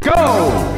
go!